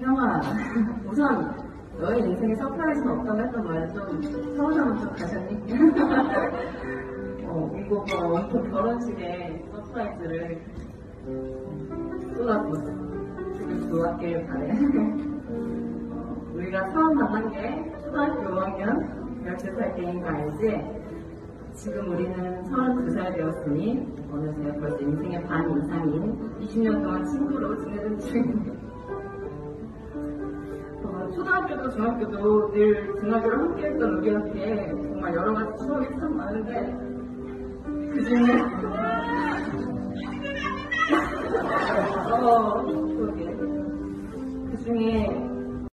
혜영아, 우선 너의 인생에 surprise는 없다고 했던 말을 좀 서운함은 좀 가셨니? 어, 이거 뭐 결혼식에 surprise를 쏟았고 좋았길 바래. 어, 우리가 처음 만난 게 초등학교 5학년 12살 때인 거 알지? 지금 우리는 32살 되었으니 어느새 벌써 인생의 반 이상인 20년 동안 친구로 지내는 중인데 어, 초등학교 도 중학교 도 늘 중학교를 함께 했던 우리 한테 정말 여러 가지 추억이 참 많은데 그 중에 어, 그러게. 그 중에